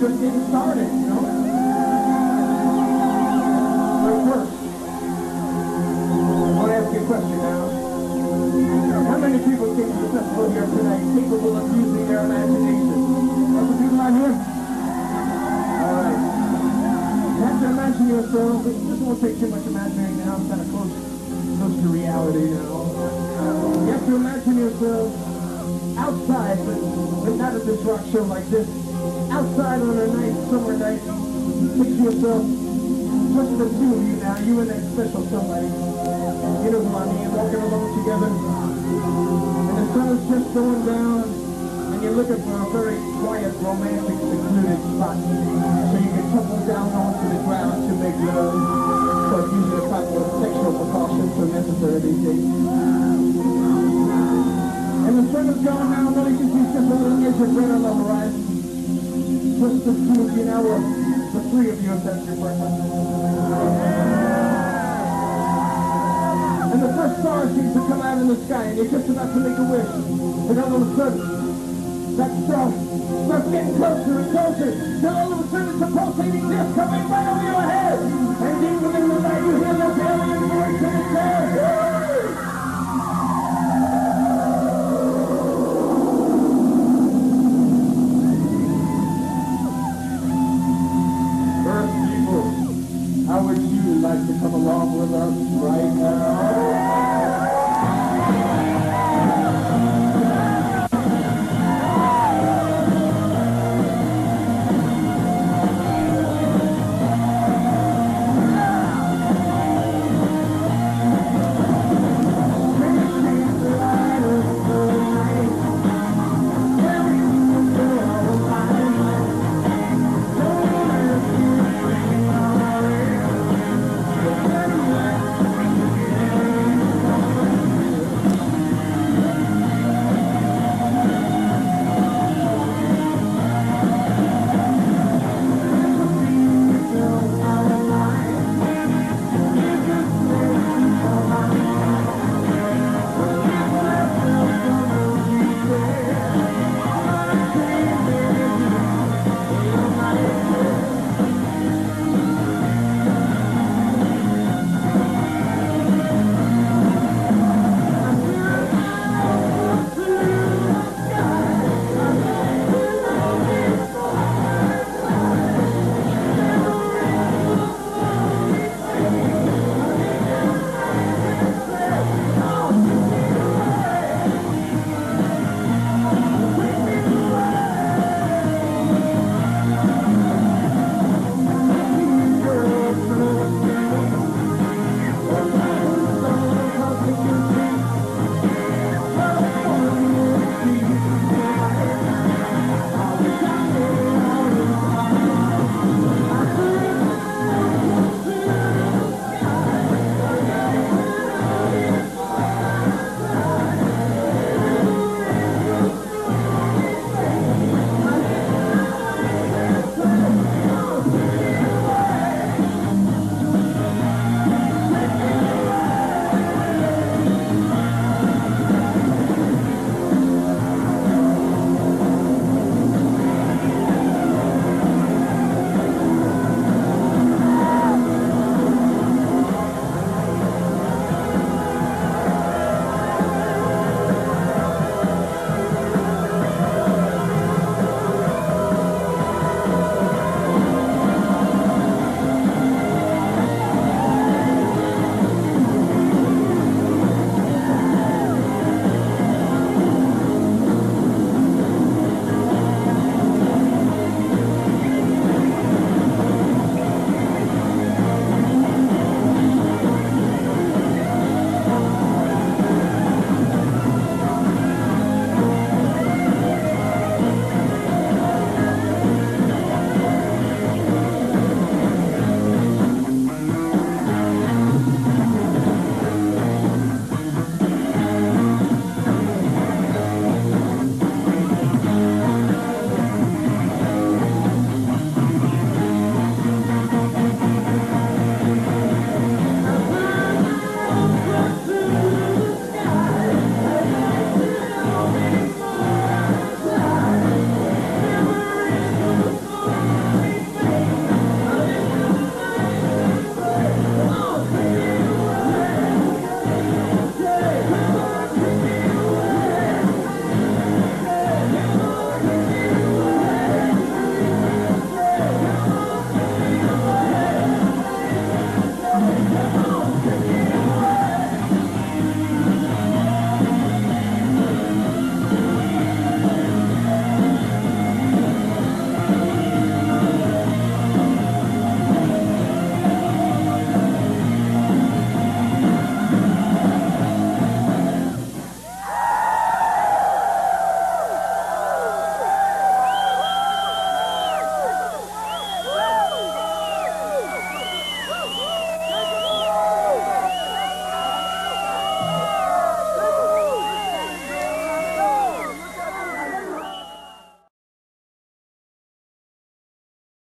just getting started, you know? But first, I want to ask you a question now. How many people came to the festival here tonight capable of using their imagination? Are the people out here? All right. Have to imagine yourself. This won't take too much imagining now. I'm kind of close, close to reality now. You have to imagine yourself outside, but, but not at this rock show like this. Outside on a nice summer night. Picture yourself, just the two of you now, you and that special somebody. You know who I mean, walking along together. And the sun is just going down, and you're looking for a very quiet, romantic, secluded spot. Just the two of you now, or the three of you if that's your preference. And the first star seems to come out in the sky, and you're just about to make a wish. And all of a sudden, that star starts getting closer and closer, till all of a sudden it's a pulsating disc coming right over your head. And even within the night, you hear the along with us.